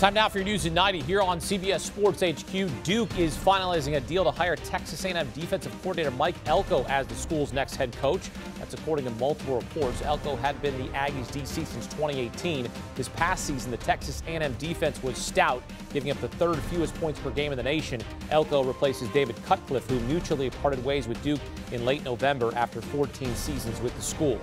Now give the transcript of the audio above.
Time now for your news at 90 here on CBS Sports HQ. Duke is finalizing a deal to hire Texas A&M defensive coordinator Mike Elko as the school's next head coach. That's according to multiple reports. Elko had been the Aggies DC since 2018. This past season, the Texas A&M defense was stout, giving up the third fewest points per game in the nation. Elko replaces David Cutcliffe, who mutually parted ways with Duke in late November after 14 seasons with the school.